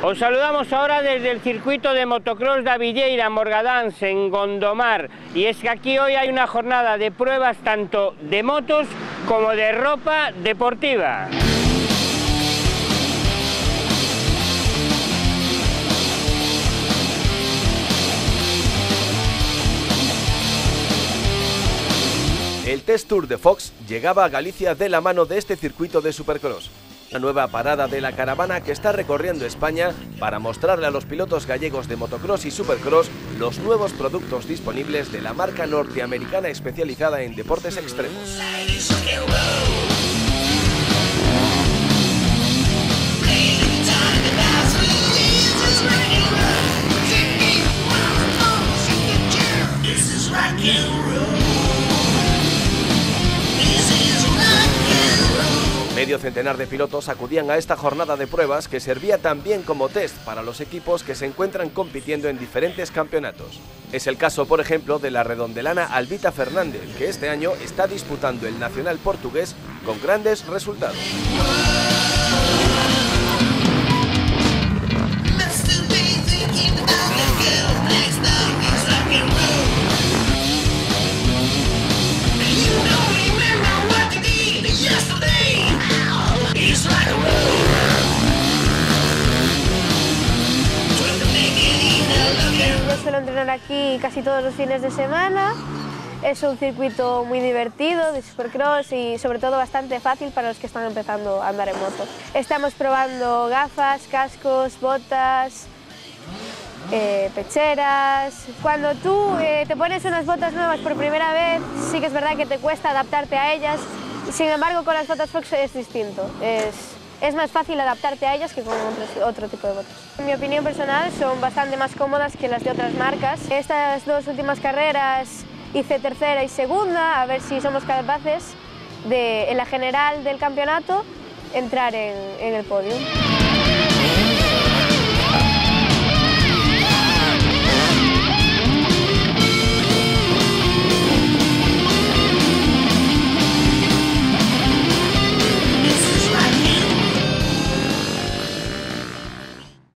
Os saludamos ahora desde el circuito de motocross de Avilleira, Morgadans, en Gondomar. Y es que aquí hoy hay una jornada de pruebas tanto de motos como de ropa deportiva. El Test Tour de Fox llegaba a Galicia de la mano de este circuito de Supercross. La nueva parada de la caravana que está recorriendo España para mostrarle a los pilotos gallegos de motocross y supercross los nuevos productos disponibles de la marca norteamericana especializada en deportes extremos. Medio centenar de pilotos acudían a esta jornada de pruebas que servía también como test para los equipos que se encuentran compitiendo en diferentes campeonatos. Es el caso, por ejemplo, de la redondelana Albita Fernández, que este año está disputando el Nacional Portugués con grandes resultados. Entrenar aquí casi todos los fines de semana. Es un circuito muy divertido de supercross y sobre todo bastante fácil para los que están empezando a andar en moto. Estamos probando gafas, cascos, botas, eh, pecheras. Cuando tú eh, te pones unas botas nuevas por primera vez, sí que es verdad que te cuesta adaptarte a ellas. Sin embargo, con las botas Fox es distinto. Es, es más fácil adaptarte a ellas que con otro, tipo de botas. En mi opinión personal son bastante más cómodas que las de otras marcas. Estas dos últimas carreras hice tercera y segunda, a ver si somos capaces de, en la general del campeonato, entrar en, en el podio.